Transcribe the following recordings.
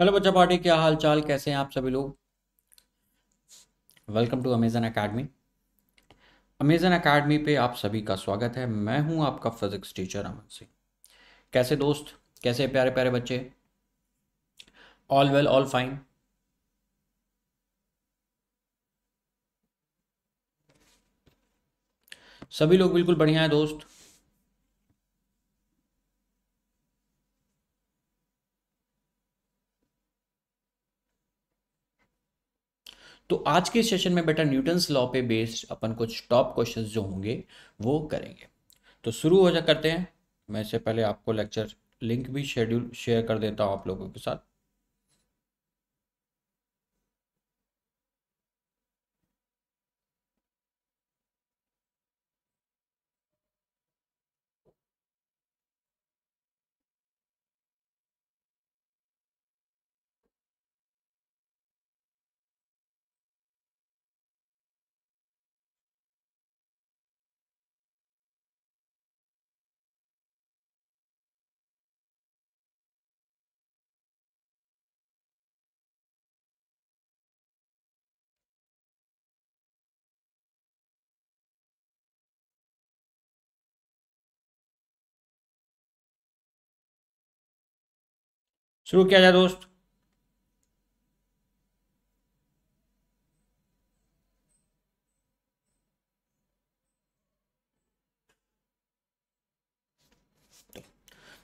Hello बच्चा party, क्या हाल चाल कैसे हैं आप सभी लोग? Welcome to Amazon Academy Amazon Academy पे आप सभी का स्वागत है। मैं हूँ आपका फिजिक्स टीचर अमन सिंह। कैसे दोस्त? कैसे प्यारे प्यारे बच्चे? ऑल वेल ऑल फाइन सभी लोग बिल्कुल बढ़िया है दोस्त। तो आज के सेशन में बेटा न्यूटन्स लॉ पे बेस्ड अपन कुछ टॉप क्वेश्चंस जो होंगे, वो करेंगे। तो शुरू हो जा, करते हैं। मैं इससे पहले आपको लेक्चर लिंक भी शेड्यूल शेयर कर देता हूँ आप लोगों के साथ। शुरू किया जाए दोस्त।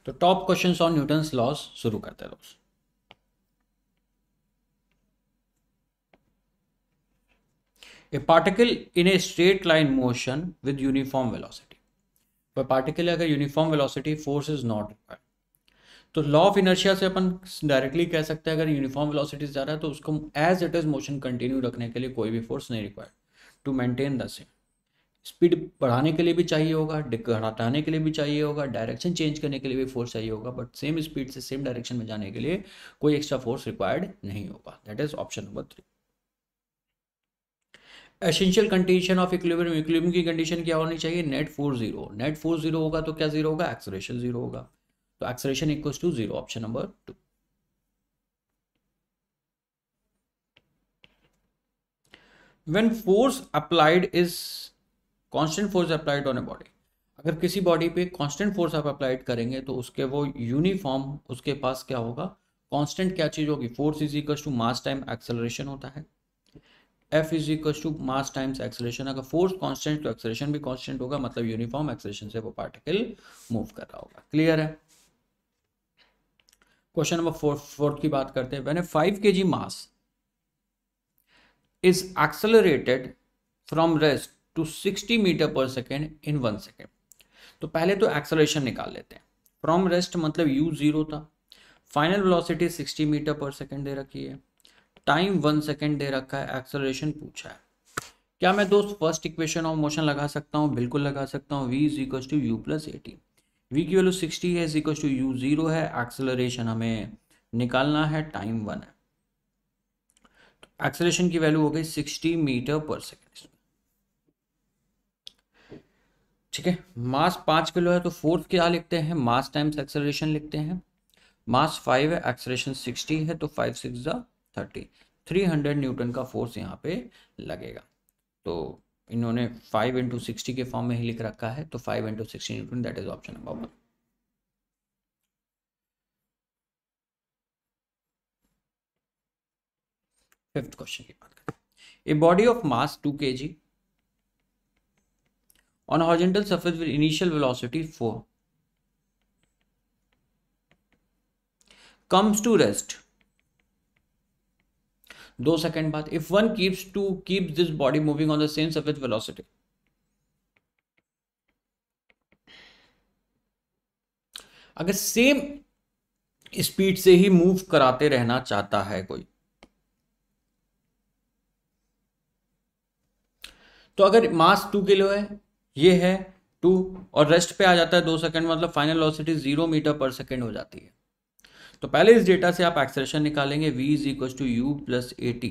तो top questions on Newton's laws शुरू करते हैं दोस्त। A particle in a straight line motion with uniform velocity पर पार्टिकल अगर uniform velocity force is not required तो लॉ ऑफ़ इनर्शिया से अपन डायरेक्टली कह सकते हैं, अगर यूनिफॉर्म वेलोसिटी जा रहा है तो उसको as it is motion continue रखने के लिए कोई भी फोर्स नहीं required to maintain the same speed बढ़ाने के लिए भी चाहिए होगा हटाने के लिए भी चाहिए होगा डायरेक्शन चेंज करने के लिए भी फोर्स चाहिए होगा बट सेम स्पीड से सेम डायरेक्शन में जाने के लिए कोई एक्स्ट्रा फोर्स रिक्वायर्ड नहीं होगा. That is option number three essential condition of equilibrium equilibrium की कंडीशन क्या होनी चाहिए? Net force zero net force zero होगा तो क्या ज़ीरो होगा? एक्सलेशन ज़ीरो होगा. तो acceleration equals to zero option number two when force applied is, constant force applied on a body, अगर किसी बॉडी पे कांस्टेंट फोर्स आप अप्लाइड करेंगे तो उसके वो यूनिफॉर्म उसके पास क्या होगा? कांस्टेंट क्या चीज़ होगी? Force is equal to mass time acceleration होता है। F is equal to mass times acceleration अगर फोर्स कांस्टेंट तो एक्सेलरेशन भी कांस्टेंट होगा मतलब यूनिफॉर्म एक्सेलरेशन से वो पार्टिकल मूव कर रहा होगा। क्लियर है? क्वेश्चन नंबर फोर, फोर्थ की बात करते हैं। मैंने five K G mass is accelerated from rest to 60 metre per second in one second तो पहले तो एक्सेलरेशन निकाल लेते हैं। फ्रॉम रेस्ट मतलब यू ज़ीरो था। Final velocity 60 metre per second दे रखी है। टाइम वन सेकेंड दे रखा है। एक्सेलरेशन पूछा है। क्या मैं दोस्त फ़र्स्ट इक्वेशन ऑफ़ मोशन लगा सकता हूँ? बिल्कुल लगा सकता हूँ। V is equal to u plus a t v की वैल्यू सिक्सटी है इक्वल टू यू ज़ीरो है एक्सेलरेशन हमें निकालना है टाइम वन है। तो एक्सेलरेशन की वैल्यू हो गई सिक्सटी मीटर पर सेकेंड ठीक है मास पाँच किलो है तो फोर्थ क्या लिखते हैं? मास टाइम्स एक्सेलरेशन लिखते हैं। मास फाइव है एक्सेलरेशन सिक्सटी है तो five six thirty three hundred newton का फोर्स यहाँ पे लगेगा। तो इन्होंने फाइव इंटू सिक्सटी के फॉर्म में ही लिख रखा है तो five into sixty newton that is option number one fifth question की बात करें a body of mass two K G on horizontal surface with initial velocity four comes to rest. दो सेकंड बाद if one keeps to keep this body moving on the same surface velocity अगर same speed से ही move कराते रहना चाहता है कोई तो अगर मास टू किलो है, ये है टू और रेस्ट पे आ जाता है दो सेकंड मतलब final velocity zero metre per second हो जाती है। तो पहले इस डेटा से आप एक्सलेशन निकालेंगे, v is equal to u plus a t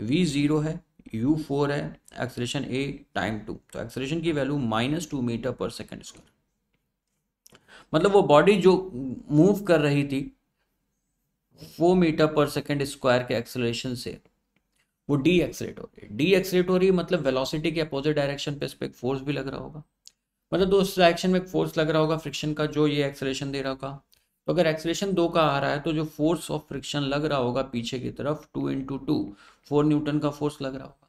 v zero है, u फोर है एक्सलेशन a टाइम टू तो एक्सलेशन की value minus two metre per second square मतलब वो बॉडी जो मूव कर रही थी four metre per second square के एक्सलेशन से, वो डी एक्सलेट हो रही है। डी एक्सलेट हो रही है मतलब वेलोसिटी के अपोजिट डायरेक्शन पे इस पर एक फोर्स भी लग रहा होगा। मतलब दो डायरेक्शन में एक फोर्स लग रहा होगा फ्रिक्शन का जो ये एक्सलेशन दे रहा होगा। तो अगर एक्सलेशन दो का आ रहा है तो जो फोर्स ऑफ़ फ्रिक्शन लग रहा होगा पीछे की तरफ़ two into two four newton का फोर्स लग रहा होगा।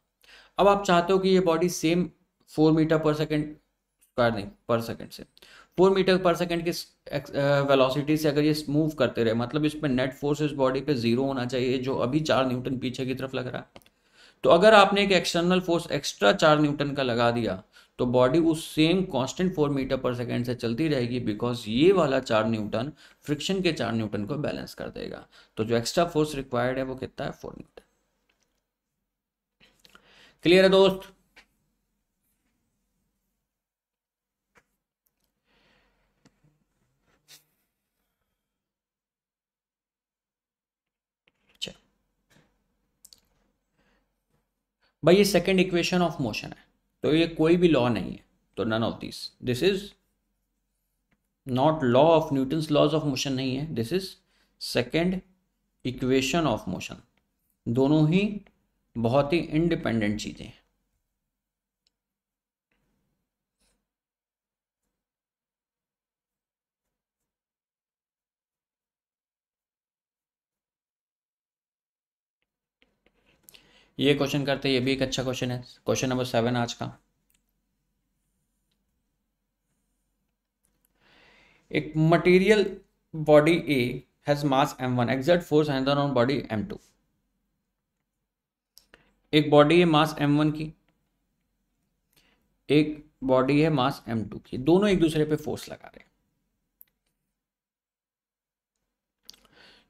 अब आप चाहते हो कि ये body same four metre per second square नहीं पर सेकेंड से। फोर मीटर पर सेकेंड की वेलोसिटी से अगर ये मूव करते रहे मतलब इस पर नेट फोर्स इस बॉडी पे ज़ीरो होना चाहिए, जो अभी चार न्यूटन पीछे की तरफ़ लग रहा है। तो अगर आपने एक एक्सटर्नल फोर्स एक्स्ट्रा चार न्यूटन का लगा दिया तो बॉडी उस same constant four metre per second से चलती रहेगी बिकॉज़ ये वाला चार न्यूटन फ्रिक्शन के चार न्यूटन को बैलेंस कर देगा। तो जो एक्स्ट्रा फोर्स रिक्वायर्ड है वो कितना है? फोर न्यूटन क्लियर है दोस्त? भाई, ये सेकेंड इक्वेशन ऑफ़ मोशन है। तो ये कोई भी लॉ नहीं है तो none of this this is not law of Newton's laws of motion नहीं है. This is second equation of motion दोनों ही बहुत ही इंडिपेंडेंट चीज़ें हैं। ये क्वेश्चन करते हैं, ये भी एक अच्छा क्वेश्चन है। क्वेश्चन नंबर सेवन आज का। एक material body A has mass m one exert force on body m two एक बॉडी है मास एम वन की, एक बॉडी है मास एम टू की। दोनों एक दूसरे पे फोर्स लगा रहे हैं।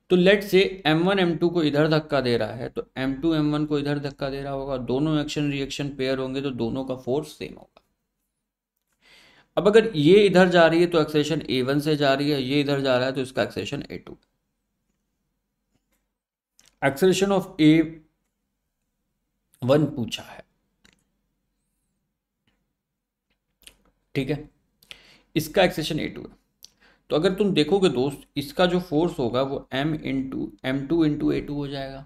तो लेट से M1 M2 को इधर धक्का दे रहा है तो M2 M1 को इधर धक्का दे रहा होगा, दोनों एक्शन रिएक्शन पेयर होंगे तो दोनों का फोर्स सेम होगा। अब अगर ये इधर जा रही है तो एक्सेशन A1 से जा रही है, ये इधर जा रहा है तो इसका acceleration A2 acceleration of a one पूछा है। ठीक है? इसका एक्सेशन ए टू है। तो अगर तुम देखोगे दोस्त, इसका जो फोर्स होगा वो m into m two into a two हो जाएगा।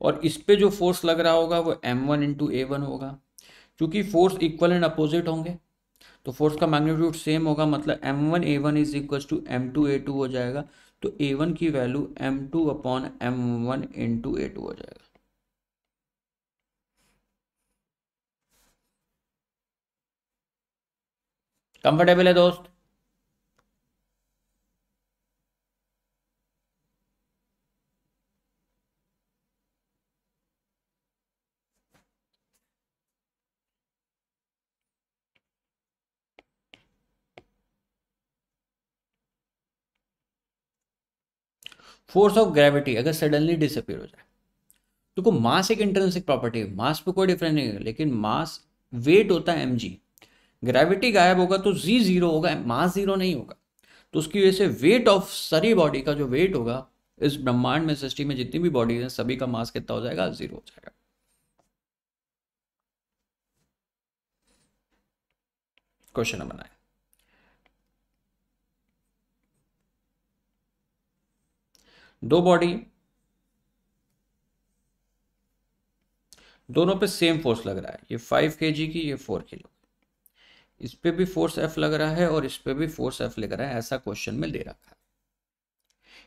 और इस पर जो फोर्स लग रहा होगा वो m one into a one होगा। क्योंकि फोर्स इक्वल एंड अपोजिट होंगे तो फोर्स का मैग्नीट्यूड सेम होगा मतलब m one a one is equal to m two a two हो जाएगा। तो ए वन की value m two upon m one into a two हो जाएगा। कंफर्टेबल है दोस्त? फोर्स ऑफ़ ग्रेविटी अगर सडनली डिसअपियर हो जाए। देखो मास एक इंटरनसिक प्रॉपर्टी है, मास पे कोई डिफरेंस नहीं है, लेकिन मास वेट होता है एम ग्रेविटी गायब होगा तो जी ज़ीरो होगा, मास ज़ीरो नहीं होगा। तो उसकी वजह से वेट ऑफ़ सारी बॉडी का जो वेट होगा, इस ब्रह्मांड में, सृष्टि में जितनी भी बॉडी है, सभी का मास कितना हो जाएगा? ज़ीरो हो जाएगा। क्वेश्चन नंबर नाइन दो बॉडी दोनों पे सेम फोर्स लग रहा है। ये फाइव के जी की, ये फोर किलो इस पे भी फोर्स एफ़ लग रहा है और इस पे भी फोर्स एफ़ लग रहा है, ऐसा क्वेश्चन में दे रखा है।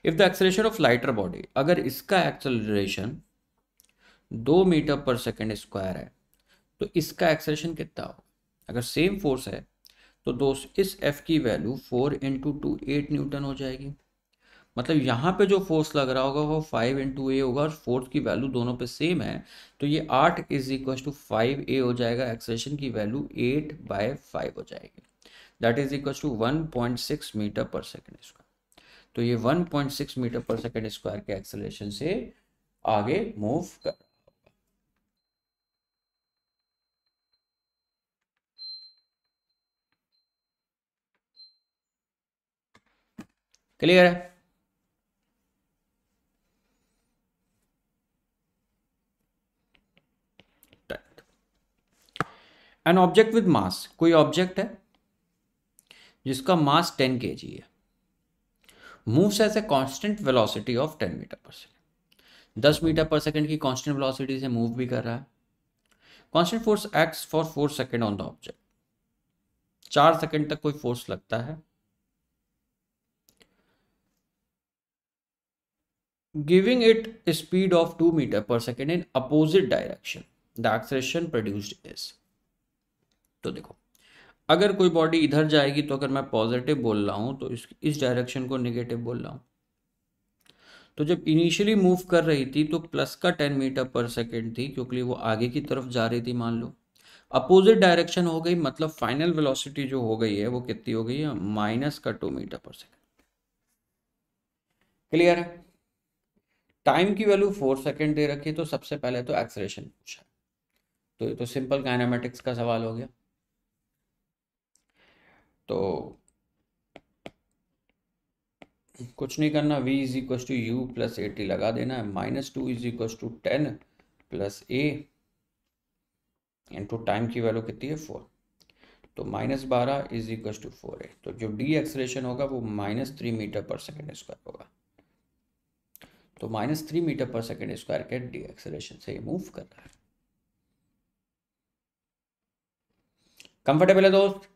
If the acceleration of lighter body अगर इसका एक्सलरेशन दो मीटर पर सेकेंड स्क्वायर है तो इसका एक्सलेशन कितना हो अगर सेम फोर्स है तो दोस्त, इस एफ़ की value four into two eight newton हो जाएगी। मतलब यहाँ पे जो फोर्स लग रहा होगा वो फाइव इंटू ए होगा और फोर्स की वैल्यू दोनों पे सेम है तो ये आठ is equal to five a हो जाएगा एक्सेशन की वैल्यू एट बाय फाइव हो जाएगी। That is equal to one point six metre per second square तो ये one point six metre per second square के एक्सेलेशन से आगे मूव कर क्लियर है? एन ऑब्जेक्ट विद मास कोई ऑब्जेक्ट है? जिसका मास टेन के जी है। Moves as a constant velocity of ten metre per second 10 metre per second की कांस्टेंट वेलोसिटी से मूव भी कर रहा है। Constant force acts for four second on the object चार सेकेंड तक कोई फोर्स लगता है। Giving it speed of two metre per second in opposite direction the acceleration produced is तो देखो, अगर कोई बॉडी इधर जाएगी तो अगर मैं पॉजिटिव बोल रहा हूँ तो इस इस डायरेक्शन को नेगेटिव बोल रहा हूँ। तो जब इनिशियली मूव कर रही थी तो प्लस का टेन मीटर पर सेकेंड थी, क्योंकि वो आगे की तरफ़ जा रही थी, मान लो। अपोजिट डायरेक्शन हो गई मतलब फाइनल वेलोसिटी जो हो गई है, वो कितनी हो गई है? माइनस का two metre per second clear है? टाइम की वैल्यू फोर सेकेंड दे रखी है तो सबसे पहले तो एक्सलेशन पूछा। तो ये तो सिंपल काइनेमेटिक्स का सवाल हो गया। तो कुछ नहीं करना, v is equal to u plus a t लगा देना है minus two is equal to ten plus a into time की वैल्यू कितनी है? फोर तो माइनस बारह इज़ इक्व टू फोर है तो जो डी एक्सलेशन होगा वो minus three metre per second square होगा। तो minus three metre per second square के डी एक्सलेशन से मूव कर रहा है। कंफर्टेबल है दोस्त?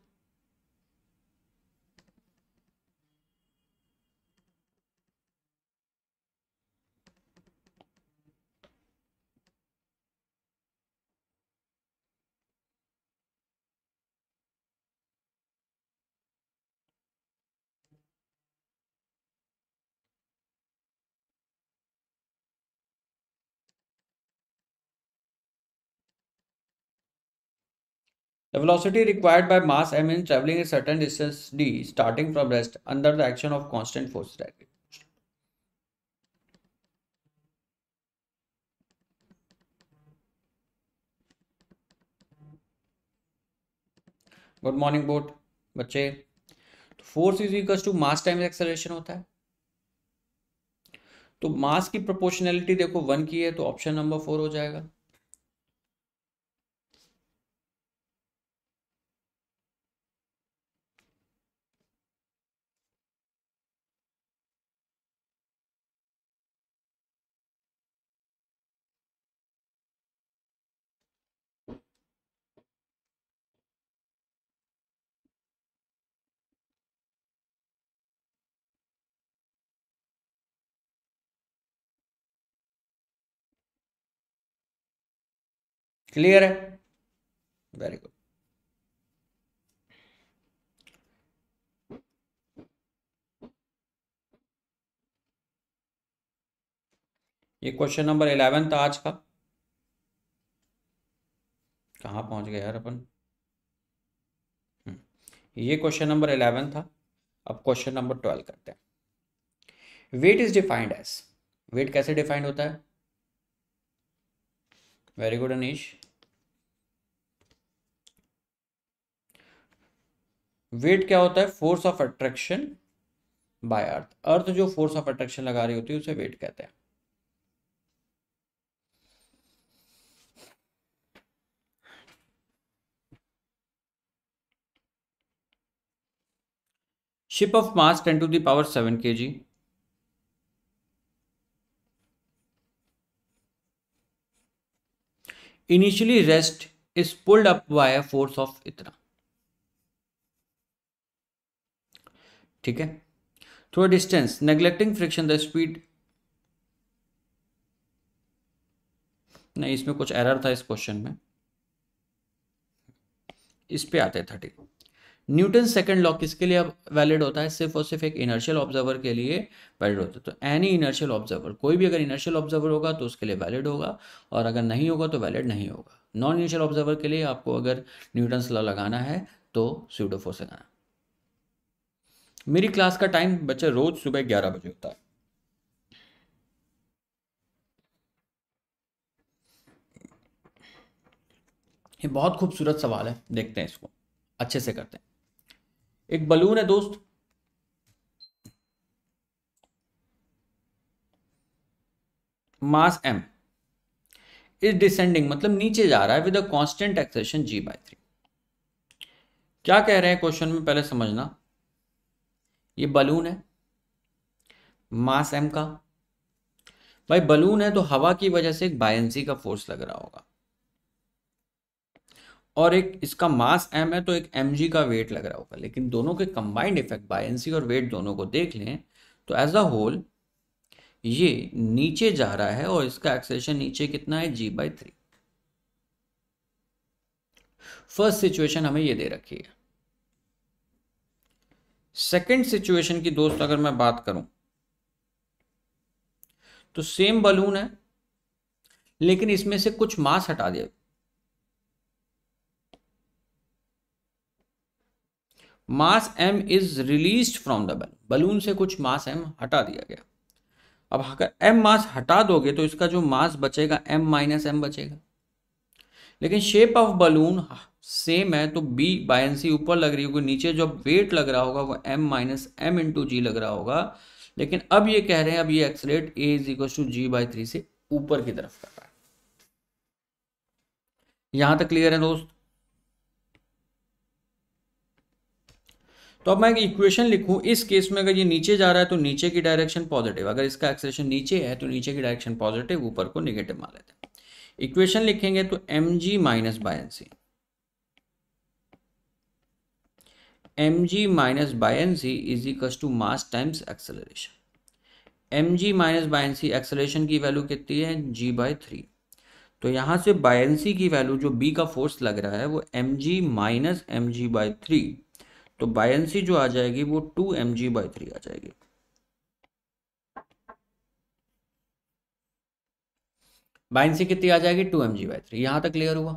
The velocity required by mass m in traveling a certain distance d starting from rest under the action of constant force directly. Good morning boat बच्चे तो force is equal to mass times acceleration होता है तो मास की proportionality देखो one की है तो ऑप्शन नंबर फोर हो जाएगा क्लियर है वेरी गुड ये क्वेश्चन नंबर इलेवन था आज का। कहाँ पहुँच गए यार अपन? हम्म, ये क्वेश्चन नंबर इलेवन था। अब क्वेश्चन नंबर ट्वेल्व करते हैं। Weight is defined as weight कैसे डिफाइंड होता है? वेरी गुड अनिश वेट क्या होता है? Force of attraction by earth earth जो फोर्स ऑफ़ अट्रैक्शन लगा रही होती है, उसे वेट कहते हैं। Ship of mass 10 to the power 7 kg. Initially rest is pulled up by a force इतना ठीक है? Through distance neglecting friction the speed नहीं, इसमें कुछ एरर था इस क्वेश्चन में। इस पे आते थर्टी न्यूटन सेकंड लॉ किसके लिए वैलिड होता है? सिर्फ़ और सिर्फ़ एक इनर्शियल ऑब्जर्वर के लिए वैलिड होता है। तो एनी इनर्शियल ऑब्जर्वर कोई भी अगर इनर्शियल ऑब्जर्वर होगा तो उसके लिए वैलिड होगा, और अगर नहीं होगा तो वैलिड नहीं होगा। नॉन इनर्शियल ऑब्जर्वर के लिए आपको अगर न्यूटन लॉ लगाना है तो स्यूडोफोर्स लगाना मेरी क्लास का टाइम बच्चे रोज सुबह ग्यारह बजे होता है। ये बहुत खूबसूरत सवाल है। देखते हैं इसको। अच्छे से करते हैं। एक बलून है दोस्त। मास एम इज़ डिसेंडिंग मतलब नीचे जा रहा है with a constant acceleration g by three क्या कह रहे हैं क्वेश्चन में पहले समझना। ये बलून है। मास एम का। भाई, बलून है तो हवा की वजह से एक बायंसी का फोर्स लग रहा होगा। और एक इसका मास एम है तो एक एमजी का वेट लग रहा होगा। लेकिन दोनों के कंबाइंड इफ़ेक्ट बायंसी और वेट दोनों को देख लें तो एज अ होल ये नीचे जा रहा है और इसका एक्सेलेशन नीचे कितना है? G by three first situation हमें ये दे रखी है। सेकेंड सिचुएशन की दोस्त अगर मैं बात करूँ तो सेम बलून है, लेकिन इसमें से कुछ मास हटा दिया mass m is released from the balloon balloon से कुछ मास एम हटा दिया गया। अब अगर एम मास हटा दोगे तो इसका जो मास बचेगा एम माइनस एम बचेगा। लेकिन शेप ऑफ़ बलून सेम है तो बी बायंसी ऊपर लग रही होगी, नीचे जो वेट लग रहा होगा, वो m minus m into g लग रहा होगा। लेकिन अब ये कह रहे हैं, अब ये accelerate a is equal to g by three से ऊपर की तरफ़ कर रहा है। यहाँ तक क्लियर है दोस्त? तो अब मैं एक इक्वेशन लिखूं। इस केस में अगर ये नीचे जा रहा है तो नीचे की डायरेक्शन पॉजिटिव अगर इसका एक्सेलेशन नीचे है तो नीचे की डायरेक्शन पॉजिटिव ऊपर को निगेटिव मान लेते हैं। इक्वेशन लिखेंगे तो m g minus buoyancy m g minus buoyancy is equal to mass times acceleration m g minus buoyancy acceleration की वैल्यू कितनी है? जी बाय थ्री तो यहाँ से बायसी की वैल्यू जो बी का फोर्स लग रहा है, वो m g minus m g by three तो बायसी जो आ जाएगी वो two m g by three आ जाएगी। बायसी कितनी आ जाएगी? Two m g by three. यहाँ तक क्लियर हुआ?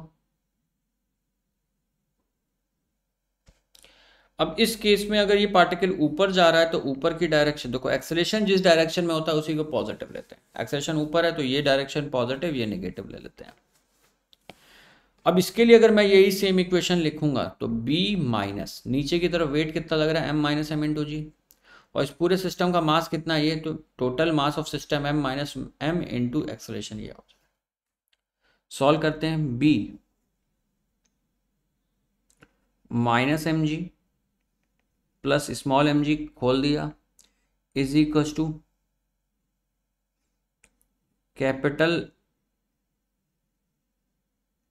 अब इस केस में अगर ये पार्टिकल ऊपर जा रहा है तो ऊपर की डायरेक्शन, देखो, एक्सलेशन जिस डायरेक्शन में होता है उसी को पॉजिटिव लेते हैं। एक्सलेशन ऊपर है तो ये डायरेक्शन पॉजिटिव, ये नेगेटिव ले लेते हैं। अब इसके लिए अगर मैं यही सेम इक्वेशन लिखूँगा तो b माइनस नीचे की तरफ़ वेट कितना लग रहा है? M minus m into g और इस पूरे सिस्टम का मास कितना है? ये तो total mass of system m minus M into acceleration ये हो जाए। सॉल्व करते हैं b minus M g plus small m g खोल दिया। Is equal to capital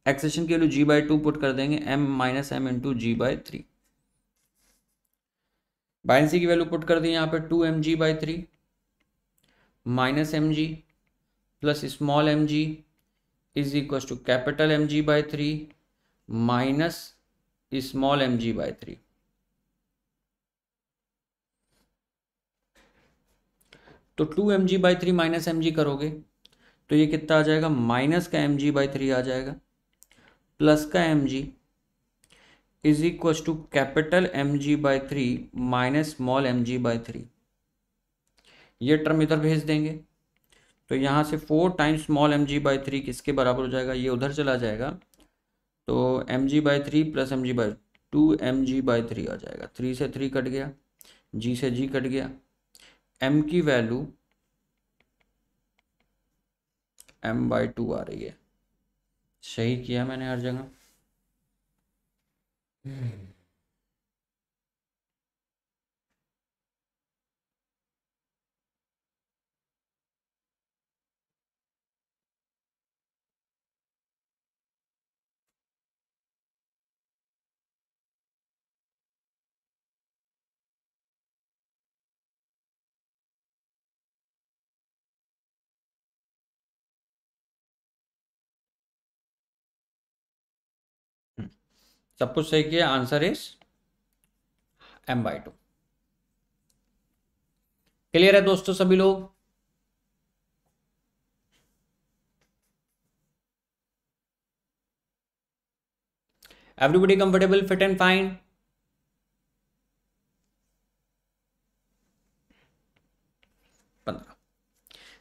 acceleration की value g by two put कर देंगे M minus m into g by three बाइंसी की वैल्यू पुट कर दी यहाँ पे two M g by three minus m g plus small m g is equal to capital M g by three minus small m g by three तो two m g by three minus m g करोगे तो ये कितना आ जाएगा? Minus का m ji by three आ जाएगा। प्लस का m g is equal to capital M g by three minus small m g by three. ये टर्म इधर भेज देंगे। तो यहाँ से four times small m g by three किसके बराबर हो जाएगा? ये उधर चला जाएगा। तो M G by three plus M G by two M G by three आ जाएगा। थ्री से थ्री कट गया। जी से जी कट गया। एम की वैल्यू एम बाई टू आ रही है। सही किया मैंने हर जगह। सब कुछ सही किया? Answer is M by two clear है दोस्तों सभी लोग? Everybody comfortable fit and fine पंद्रह।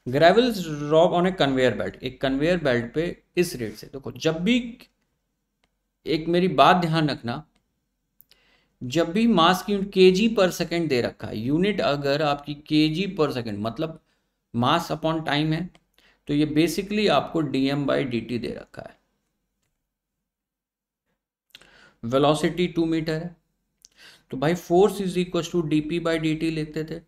Gravel rob on a conveyor belt एक कन्वेयर बेल्ट पे इस रेट से, देखो, जब भी एक मेरी बात ध्यान रखना। जब भी मास की के जी पर सेकेंड दे रखा है यूनिट अगर आपकी के जी पर सेकेंड मतलब मास अपॉन टाइम है तो ये बेसिकली आपको डी एम बाई डी दे रखा है। वेलोसिटी टू मीटर है। तो भाई force is equal to d p by d लेते थे।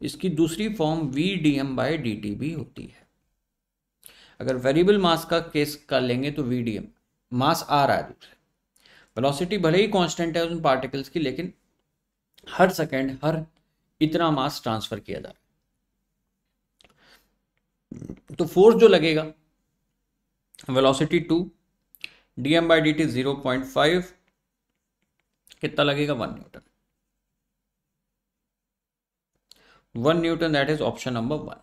इसकी दूसरी form v d m by d भी होती है। अगर वेरिएबल मास का केस कर लेंगे तो वी डी एम मास आ रहा है दूसरे। वेलोसिटी भले ही कांस्टेंट है उन पार्टिकल्स की, लेकिन हर सेकेंड हर इतना मास ट्रांसफ़र किया जा रहा है। तो फोर्स जो लगेगा velocity to D M by D T zero point five कितना लगेगा? One newton one newton that is option number one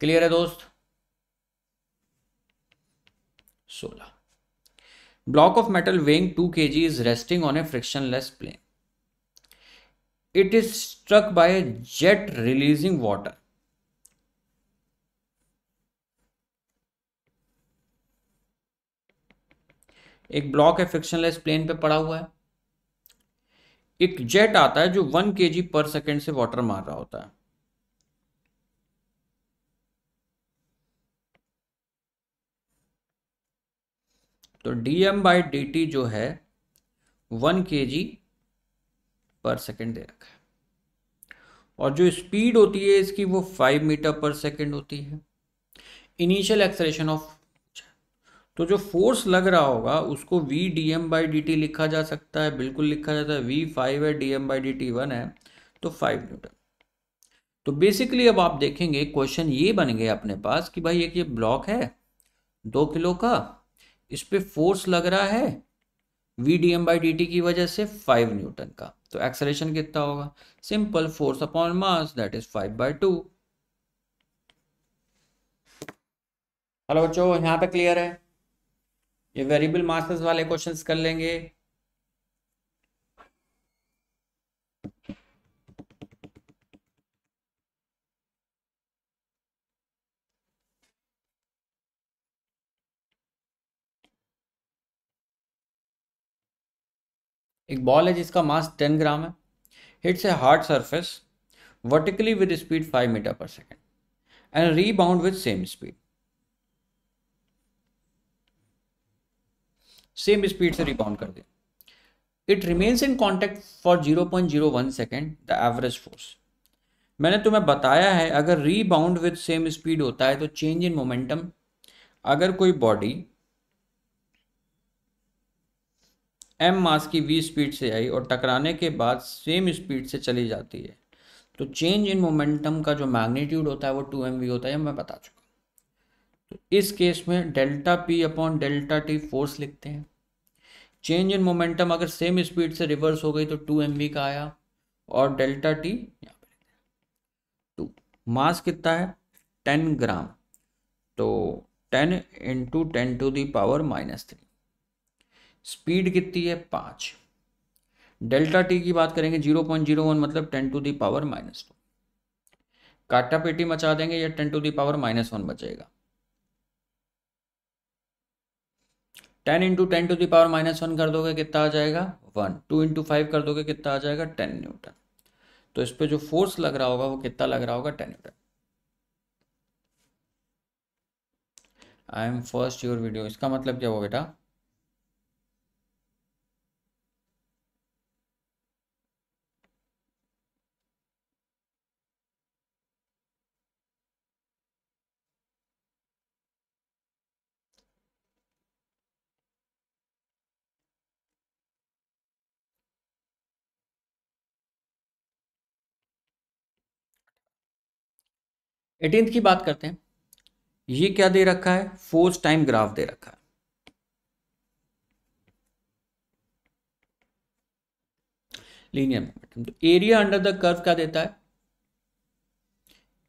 clear है दोस्त? सोलह। Block of metal weighing two K G is resting on a frictionless plane it is struck by jet releasing water एक block है frictionless plane पे पड़ा हुआ है। एक जेट आता है जो वन के जी पर सेकेंड से वॉटर मार रहा होता है। तो d m by d t जो है वन के जी पर सेकेंड दे रखा है। और जो स्पीड होती है, इसकी वो फाइव मीटर पर सेकेंड होती है। इनिशियल एक्सलेशन ऑफ़ तो जो फोर्स लग रहा होगा, उसको v d m by d t लिखा जा सकता है। बिल्कुल लिखा जाता है वी फाइव है d m by d t one है तो फाइव न्यूटन तो बेसिकली अब आप देखेंगे क्वेश्चन ये बन गया अपने पास कि भाई एक ये ब्लॉक है, दो किलो का इस पर फोर्स लग रहा है v d m by d t की वजह से फाइव न्यूटन का। तो एक्सलेशन कितना होगा? Simple force upon mass that is five by two hello बच्चों, यहाँ तक क्लियर है। ये वेरिएबल मासेस वाले क्वेश्चंस कर लेंगे। एक बॉल है जिसका मास 10 ग्राम है। Hits a hard surface vertically with speed 5 metre per second and rebound with same speed same speed से रिबाउंड कर दे it remains in contact for 0.01 second the average force मैंने तुम्हें बताया है, अगर रीबाउंड विद सेम स्पीड होता है तो चेंज इन मोमेंटम अगर कोई बॉडी एम मास की वी स्पीड से आई और टकराने के बाद सेम स्पीड से चली जाती है। तो चेंज इन मोमेंटम का जो मैग्नीट्यूड होता है वो टू एम वी होता है मैं बता चुका तो इस केस में delta p upon delta t force लिखते हैं। चेंज इन मोमेंटम अगर सेम स्पीड से रिवर्स हो गई तो टू एम वी का आया और डेल्टा टी यहाँ पे टू मास कितना है? टेन ग्राम तो ten into ten to the power minus three speed कितनी है? पाँच। डेल्टा टी की बात करेंगे, ज़ीरो पॉइंट ज़ीरो वन मतलब ten to the power minus two काटा पेटी मचा देंगे या ten to the power minus one बचेगा? Ten into ten to the power minus one कर दोगे कितना आ जाएगा? वन। टू इंटू फाइव कर दोगे कितना आ जाएगा? Ten newton. तो इस पर जो फोर्स लग रहा होगा वो कितना लग रहा होगा? Ten newton. I am first your video इसका मतलब क्या हुआ बेटा? एटीनथ की बात करते हैं। ये क्या दे रखा है? फोर्स टाइम ग्राफ दे रखा है। लीनियर मोमेंटम तो एरिया अंडर द कर्व क्या देता है?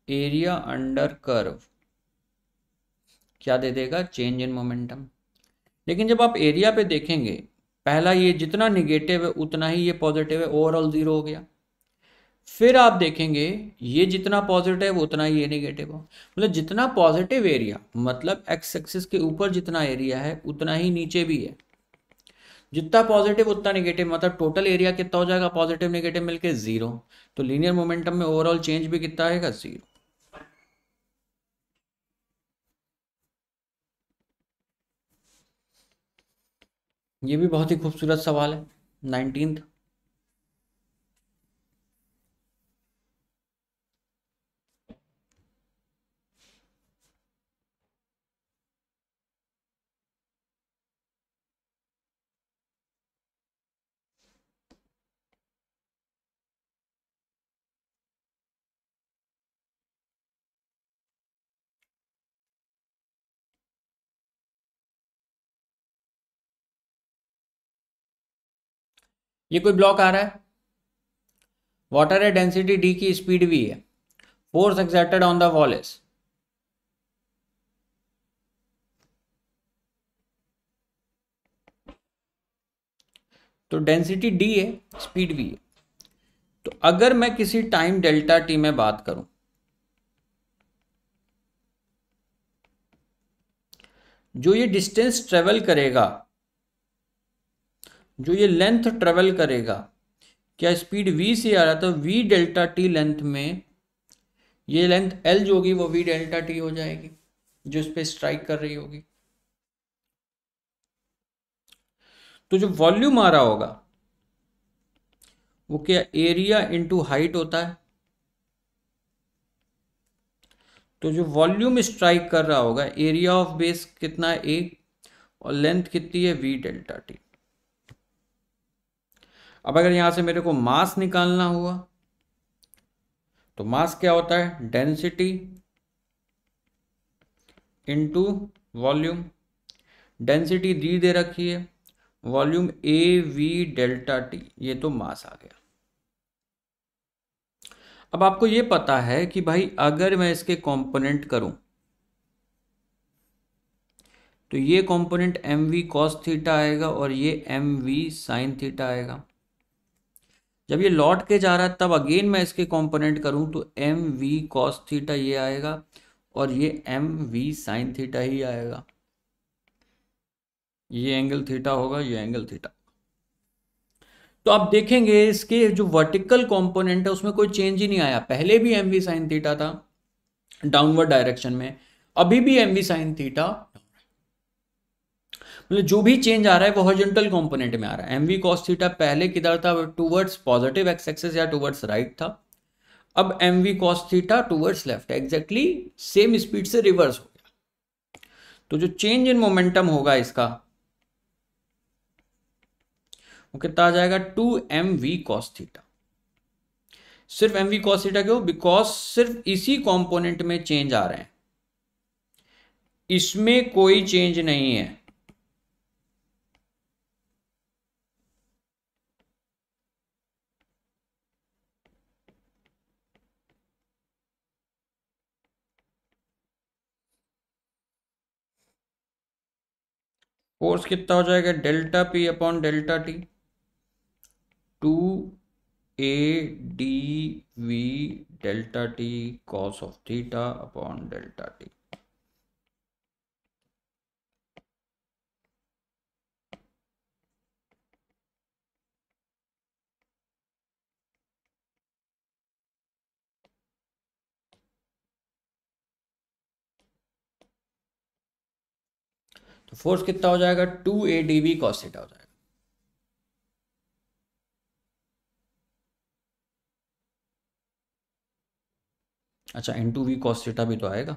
एरिया अंडर कर्व क्या दे देगा? Change in momentum. लेकिन जब आप एरिया पे देखेंगे, पहला ये जितना निगेटिव है, उतना ही ये पॉजिटिव है ओवरऑल ज़ीरो हो गया। फिर आप देखेंगे, ये जितना पॉजिटिव उतना ही ये नेगेटिव हो। मतलब जितना पॉजिटिव एरिया मतलब एक्स एक्सिस के ऊपर जितना एरिया है, उतना ही नीचे भी है। जितना पॉजिटिव उतना नेगेटिव मतलब टोटल एरिया कितना हो जाएगा? पॉजिटिव नेगेटिव मिलके ज़ीरो तो लीनियर मोमेंटम में ओवरऑल चेंज भी कितना आएगा? ज़ीरो ये भी बहुत ही खूबसूरत सवाल है। नाइनटीन ये कोई ब्लॉक आ रहा है? वाटर है डेंसिटी डी की स्पीड भी है। Force exerted on the wall is तो डेंसिटी डी है स्पीड भी है। तो अगर मैं किसी टाइम डेल्टा टी में बात करूँ, जो ये डिस्टेंस ट्रेवल करेगा जो ये लेंथ ट्रेवल करेगा, क्या स्पीड v से आ रहा तो v डेल्टा टी लेंथ में ये लेंथ l जो होगी, वो v डेल्टा टी हो जाएगी, जो इस पर स्ट्राइक कर रही होगी। तो जो वॉल्यूम आ रहा होगा, वो क्या एरिया इंटू हाइट होता है? तो जो वॉल्यूम स्ट्राइक कर रहा होगा एरिया ऑफ़ बेस कितना है ए और लेंथ कितनी है वी डेल्टा टी अब अगर यहाँ से मेरे को मास निकालना हुआ तो मास क्या होता है? डेंसिटी इंटू वॉल्यूम डेंसिटी दी दे रखी है। Volume A v delta t ये तो मास आ गया। अब आपको ये पता है कि भाई अगर मैं इसके कंपोनेंट करूँ तो ये component m v cos theta आएगा और ये एम वी साइन थीटा आएगा। जब ये लौट के जा रहा है, तब अगेन मैं इसके कंपोनेंट करूँ तो एम वी कॉस थीटा ये आएगा और ये एम वी साइन थीटा ही आएगा। ये एंगल थीटा होगा, ये एंगल थीटा तो आप देखेंगे इसके जो वर्टिकल कंपोनेंट है, उसमें कोई चेंज ही नहीं आया। पहले भी एम वी साइन थीटा था डाउनवर्ड डायरेक्शन में। अभी भी एम वी साइन थीटा मतलब जो भी चेंज आ रहा है, वो हॉरिजॉन्टल कंपोनेंट में आ रहा है। एम वी कॉस थीटा पहले किधर था? टूवर्ड्स पॉजिटिव एक्स एक्सेस या टूवर्ड्स राइट था। अब m v cos theta towards left exactly same speed से रिवर्स हो गया। तो जो चेंज इन मोमेंटम होगा इसका, वो कितना आ जाएगा? Two m v cos theta सिर्फ़ एम वी कॉस थीटा क्यों? बिकॉज़ सिर्फ़ इसी कंपोनेंट में चेंज आ रहे हैं। इसमें कोई चेंज नहीं है। फोर्स कितना हो जाएगा? Delta p upon delta t two A d v delta t cos of theta upon delta t तो फोर्स कितना हो जाएगा? Two A d v cos theta हो जाएगा। अच्छा into we cos theta भी तो आएगा।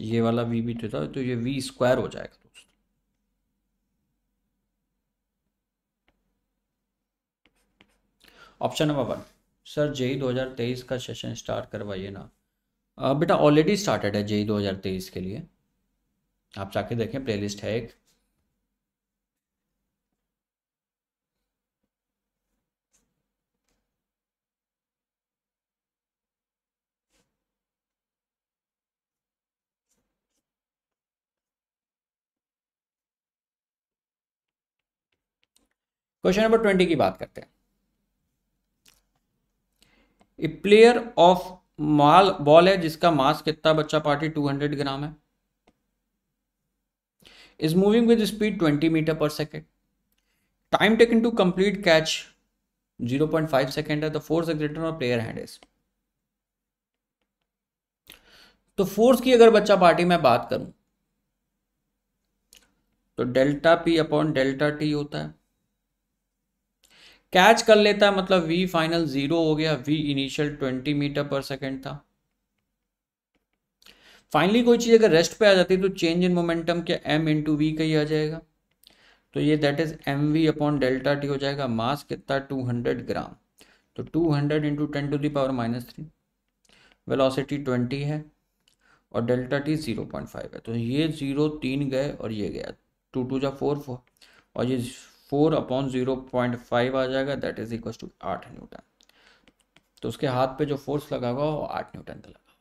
ये वाला वी भी तो था तो ये वी स्क्वायर हो जाएगा दोस्तों। Option number one sir, JEE 2023 का सेशन स्टार्ट करवाइए ना। बेटा ऑलरेडी स्टार्टेड है जेई 2023 के लिए। आप जाके देखें प्लेलिस्ट है एक। क्वेश्चन नंबर ट्वेंटी की बात करते हैं। ए प्लेयर ऑफ़ माल बॉल है, जिसका मास कितना बच्चा पार्टी 200 ग्राम है। Is moving with speed 20 metre per second time taken to complete catch 0.5 second है द फोर्स एक्सिटर और प्लेयर हैंड इज़ तो फोर्स की अगर बच्चा पार्टी में बात करूँ तो delta p upon delta t होता है। कैच कर लेता है मतलब वी फाइनल ज़ीरो हो गया v initial twenty metre per second था। फाइनली कोई चीज़ अगर रेस्ट पे आ जाती है तो चेंज इन मोमेंटम क्या एम इंटू वी का ही आ जाएगा। तो ये that is m v upon delta t हो जाएगा मास कितना? टू हंड्रेड ग्राम तो two hundred into ten to the power minus three velocity twenty है और delta t zero point five है। तो ये ज़ीरो तीन गए और ये गया। टू टू जा फोर फोर और ये four upon zero point five आ जाएगा दैट इज़ इक्वल टू आठ न्यूटन। तो उसके हाथ पे जो फोर्स लगा हुआ वो आठ न्यूटन का लगा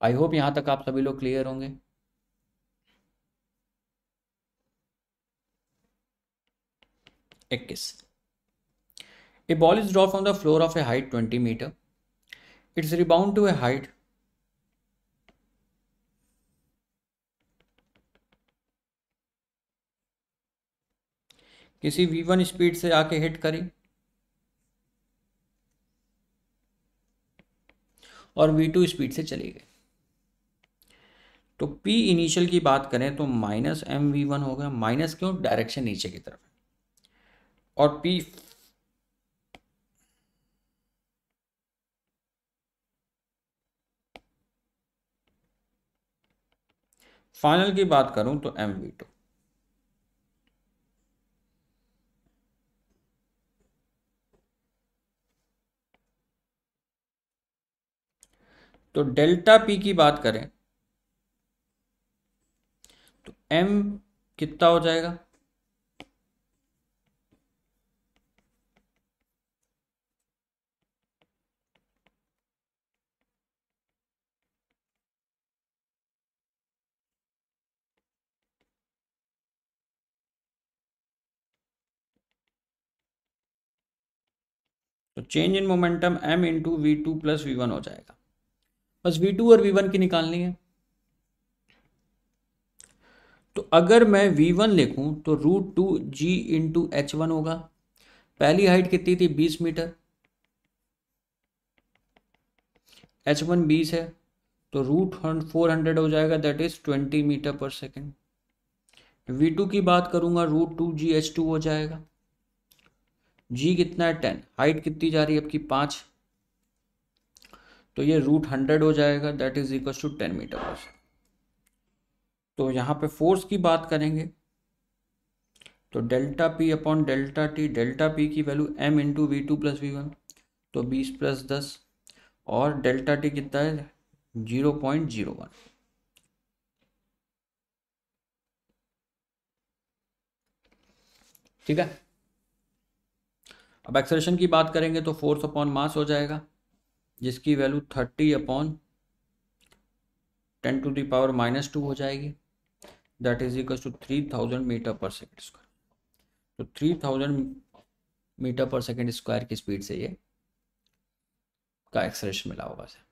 आई होप यहाँ तक आप सभी लोग क्लियर होंगे। इक्कीस। A ball is drop from the floor of a height twenty metre its rebound to a height किसी वी वन स्पीड से आके हिट करी। और वी टू स्पीड से चली गई। तो p इनिशियल की बात करें तो माइनस एम वी वन होगा माइनस क्यों? डायरेक्शन नीचे की तरफ़। और p फाइनल की बात करूँ तो एम वी टू तो डेल्टा पी की बात करें तो एम कितना हो जाएगा? तो change in momentum m into v two plus v one हो जाएगा। बस वी टू और वी वन की निकालनी है। तो अगर मैं वी वन लिखूं तो root two g into h one होगा। पहली हाइट कितनी थी? बीस मीटर। एच वन बीस है तो रूट फोर हंड्रेड हो जाएगा that is twenty metre per second v two की बात करूँगा root two g h two हो जाएगा। जी कितना है? टेन हाइट कितनी जा रही है? आपकी पाँच। तो ये रूट हंड्रेड हो जाएगा that is equal to ten metre per तो यहाँ पे फोर्स की बात करेंगे तो delta p upon delta t delta p की value m into v two plus v one तो बीस प्लस दस, और डेल्टा टी कितना है? ज़ीरो पॉइंट ज़ीरो वन ठीक है? अब एक्सलेशन की बात करेंगे तो फोर्स अपॉन मास हो जाएगा। जिसकी value thirty upon ten to the power minus two हो जाएगी। That is equal to three thousand metre per second square तो three thousand metre per second square की स्पीड से ये का एक्सलेशन मिला होगा। सर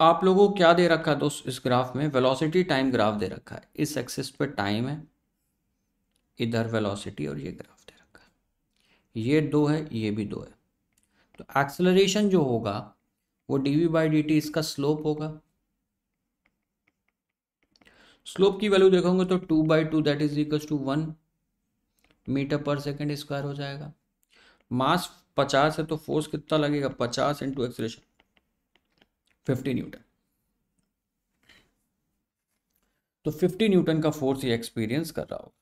आप लोगों क्या दे रखा है दोस्त इस ग्राफ में? वेलोसिटी टाइम ग्राफ दे रखा है। इस एक्सिस पे टाइम है। इधर वेलोसिटी और ये ग्राफ दे रखा है। ये दो है, ये भी दो है। तो एक्सेलरेशन जो होगा, वो d v by d t इसका स्लोप होगा। स्लोप की वैल्यू देखोगे तो two by two that is equal to one metre per second square हो जाएगा। मास पचास है तो फोर्स कितना लगेगा? पचास इंटू एक्सलेशन फिफ्टी न्यूटन। तो फिफ्टी न्यूटन का फोर्स ये एक्सपीरियंस कर रहा होगा।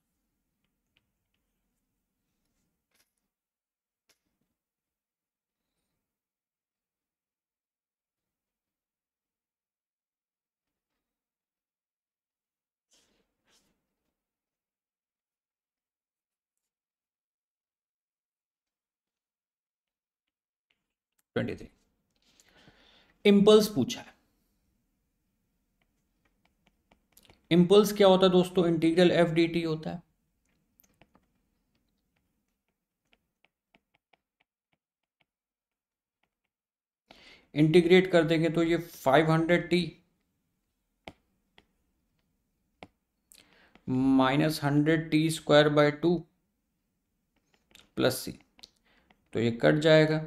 ट्वेंटी थ्री इम्पल्स पूछा है। इम्पल्स क्या होता है दोस्तों? इंटीग्रल एफ़ डी टी होता है। इंटीग्रेट कर देंगे तो ये 500 t minus hundred t square by two plus c तो ये कट जाएगा।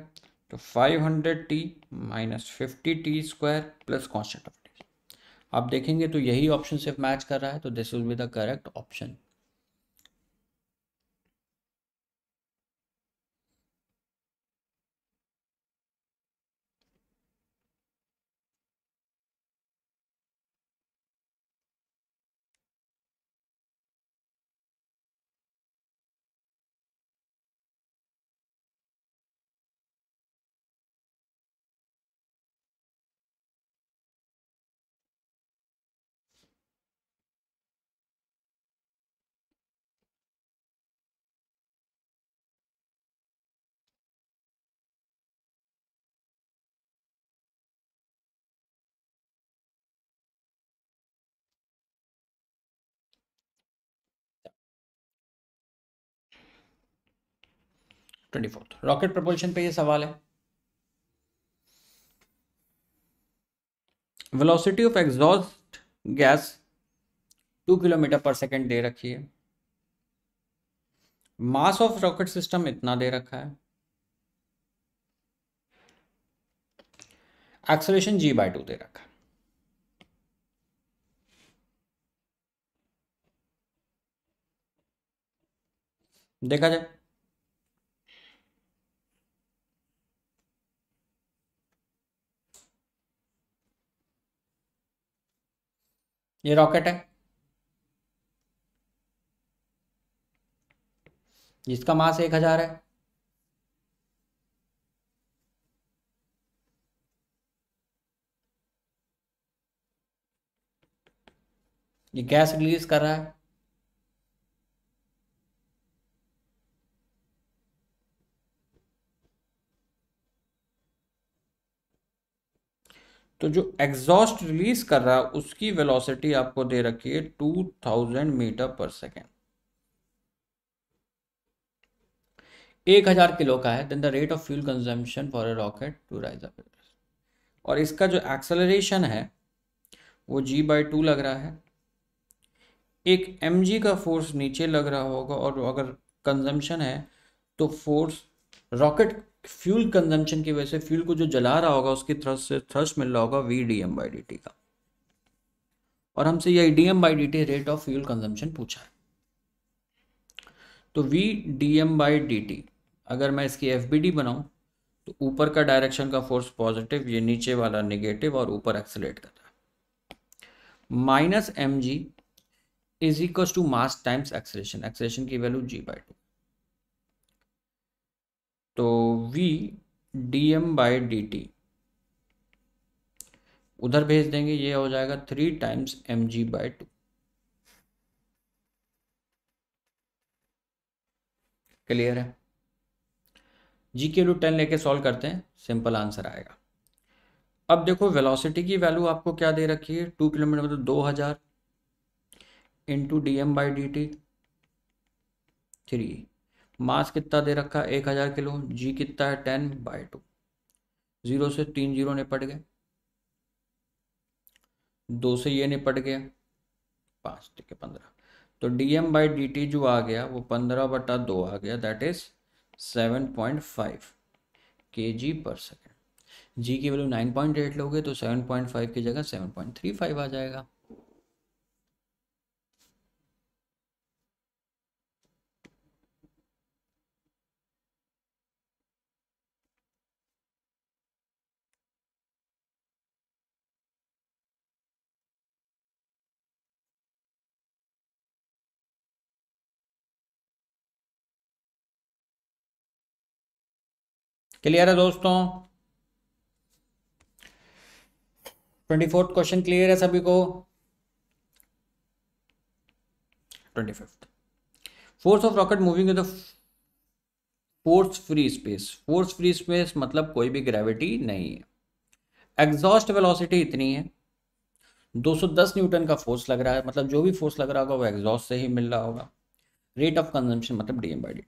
तो 500 t minus fifty t square plus constant of t आप देखेंगे तो यही ऑप्शन सिर्फ़ मैच कर रहा है तो this will be the correct option twenty fourth. Rocket propulsion पे ये सवाल है। Velocity of exhaust gas two kilometre per second दे रखी है। मास ऑफ़ रॉकेट सिस्टम इतना दे रखा है। एक्सलेशन जी बाय टू दे रखा है। देखा जाए। ये रॉकेट है। जिसका मास एक हज़ार है। ये गैस रिलीज़ कर रहा है। तो जो एग्जॉस्ट रिलीज़ कर रहा है, उसकी वेलोसिटी आपको दे रखी है two thousand metre per second एक हज़ार किलो का है then the rate of fuel consumption for a rocket to rise और इसका जो एक्सेलरेशन है, वो जी बाई टू लग रहा है. एक एमजी का फोर्स नीचे लग रहा होगा, और अगर कंजम्पशन है तो फोर्स रॉकेट फ्यूल कंजम्पशन की वजह से फ्यूल को जो जला रहा होगा, उसकी थ्रस्ट से थ्रस्ट मिल रहा होगा v d m by d t का। और हमसे यह d m by d t rate of fuel consumption पूछा है। तो v d m by d t अगर मैं इसकी एफ़ बी डी बनाऊँ तो ऊपर का डायरेक्शन का फोर्स पॉजिटिव ये नीचे वाला निगेटिव और ऊपर एक्सेलेट कर रहा है। Minus m g is equal to mass times acceleration acceleration की वैल्यू जी बाई टू तो v d m by d t उधर भेज देंगे, ये हो जाएगा three times m g by two clear है? जी के रूट टेन लेके सॉल्व करते हैं सिंपल आंसर आएगा। अब देखो वेलोसिटी की वैल्यू आपको क्या दे रखी है? टू किलोमीटर मतलब दो हज़ार into d m by d t three mass कितना दे रखा है? एक हज़ार किलो। जी कितना है? Ten by two. ज़ीरो से तीन ज़ीरो निपट गए। दो से ये निपट गया पाँच, ठीक है, पंद्रह। तो d m by d t जो आ गया, वो पंद्रह बटा दो आ गया। That is seven point five k g per second जी की वैल्यू नाइन पॉइंट एट लोगे तो सेवन पॉइंट फाइव की जगह सेवन पॉइंट थ्री फाइव आ जाएगा। क्लियर है दोस्तों? ट्वेंटी फोर्थ क्वेश्चन क्लियर है सभी को? Twenty fifth. Force of rocket moving the force free space. Force free space मतलब कोई भी ग्रेविटी नहीं है। एग्जॉस्ट वेलोसिटी इतनी है। 210 न्यूटन का फोर्स लग रहा है। मतलब जो भी फोर्स लग रहा होगा वो एग्जॉस्ट से ही मिल रहा होगा। रेट ऑफ़ कंजम्पशन मतलब डीएम बाई डी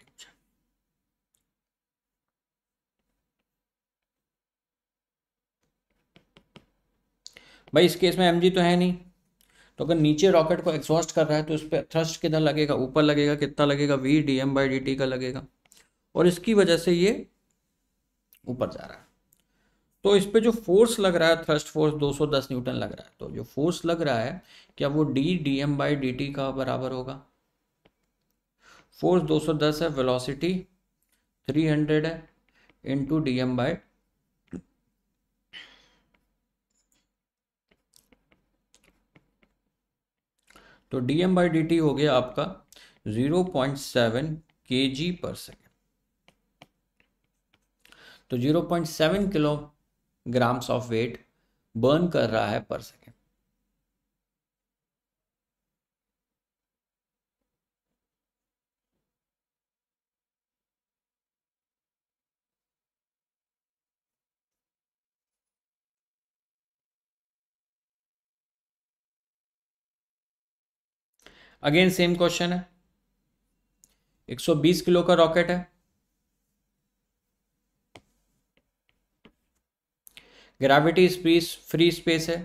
भाई, इस केस में एमजी तो है नहीं। तो अगर नीचे रॉकेट को एग्जॉस्ट कर रहा है तो इस पर थ्रस्ट कितना लगेगा? ऊपर लगेगा, कितना लगेगा? V d m by d t का लगेगा। और इसकी वजह से ये ऊपर जा रहा है। तो इस पर जो फोर्स लग रहा है थ्रस्ट फोर्स 210 न्यूटन लग रहा है। तो जो फोर्स लग रहा है, क्या वो d d m by d t का बराबर होगा? फोर्स 210 है वेलोसिटी 300 है इंटू डी एम बाई तो d m by d t हो गया आपका ज़ीरो पॉइंट सेवन के जी पर सेकेंड तो zero point seven kilo grams of weight burn कर रहा है per second again same question है। 120 किलो का रॉकेट है। ग्रेविटी स्पीस फ्री स्पेस है।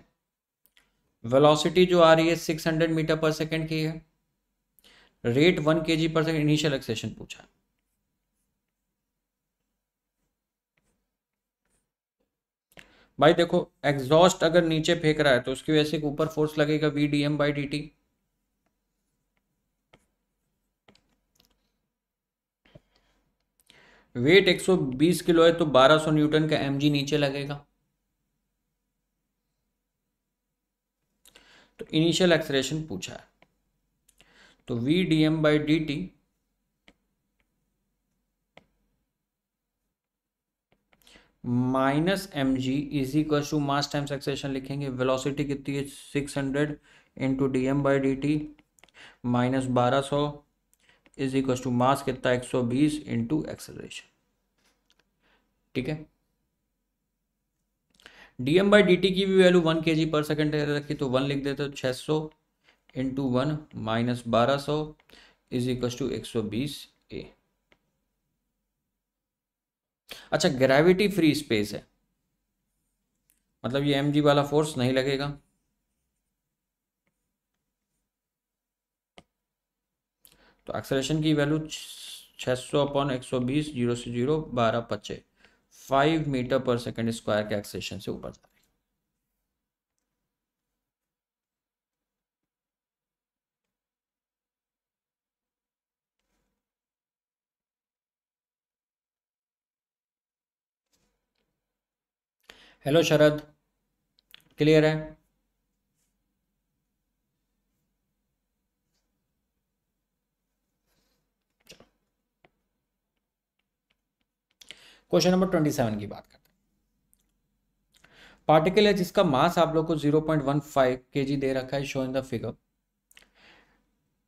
वेलोसिटी जो आ रही है 600 मीटर पर सेकंड की है। रेट 1 के जी पर सेकंड इनिशियल एक्सेशन पूछा है। भाई देखो एग्जॉस्ट अगर नीचे फेंक रहा है तो उसकी वजह से ऊपर फोर्स लगेगा v d m by d t weight 120 kilo है तो 1200 न्यूटन का एमजी नीचे लगेगा। तो इनिशियल एक्सलेशन पूछा है। तो v d m by d t minus m g is equal to mass times acceleration लिखेंगे। वेलोसिटी कितनी है? Six hundred into d m by d t minus बारह सौ। इज़ इक्वल टू मास कितना एक सौ बीस इंटू एक्सेलरेशन ठीक है? D m by d t की भी वैल्यू वन के जी पर सेकेंड रखी तो वन लिख देते तो छः सौ इंटू वन माइनस बारह सौ इज़ इक्वल टू एक सौ बीस ए अच्छा ग्रेविटी फ्री स्पेस है। मतलब ये एम जी वाला फोर्स नहीं लगेगा। तो एक्सलेशन की वैल्यू छः सौ अपॉन एक सौ बीस ज़ीरो से ज़ीरो बारह पच्चे। Five metre per second square के एक्सलेशन से ऊपर जा हेलो शरद। क्लियर है? क्वेश्चन नंबर ट्वेंटी सेवन की बात करते हैं। पार्टिकल है जिसका मास आप लोग को ज़ीरो पॉइंट वन फाइव के जी दे रखा है show in the figure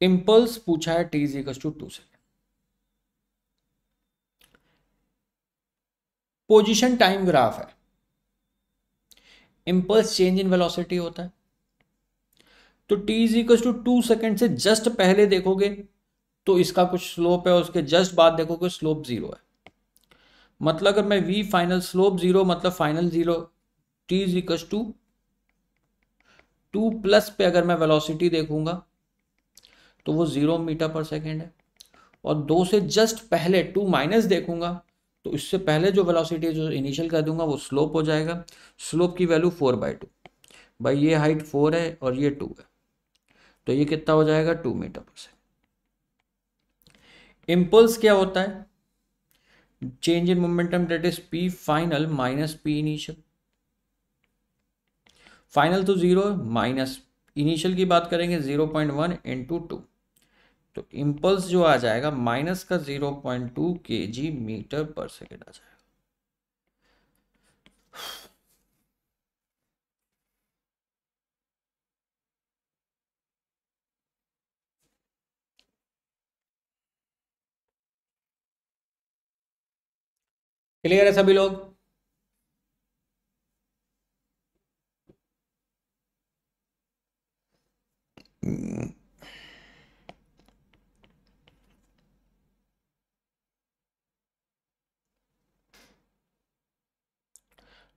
impulse पूछा है t is two two second position time graph है। इम्पल्स चेंज इन वेलोसिटी होता है। तो t is equal to two second से जस्ट पहले देखोगे तो इसका कुछ स्लोप है, उसके जस्ट बाद देखोगे स्लोप ज़ीरो है। मतलब अगर मैं वी फाइनल स्लोप ज़ीरो मतलब final zero t is equal to two plus पे अगर मैं वेलोसिटी देखूँगा तो वो ज़ीरो मीटर पर सेकेंड है। और दो से जस्ट पहले टू माइनस देखूँगा तो इससे पहले जो वेलोसिटी जो इनिशियल कर दूँगा, वो स्लोप हो जाएगा। स्लोप की वैल्यू फोर बाई टू भाई ये हाइट फोर है और ये टू है। तो ये कितना हो जाएगा? Two metre per second impulse क्या होता है? Change in momentum that is p final minus p initial final तो ज़ीरो माइनस इनिशियल की बात करेंगे zero point one into two तो इम्पल्स जो आ जाएगा माइनस का ज़ीरो पॉइंट टू के जी मीटर पर सेकेंड आ जाएगा. क्लियर है सभी लोग?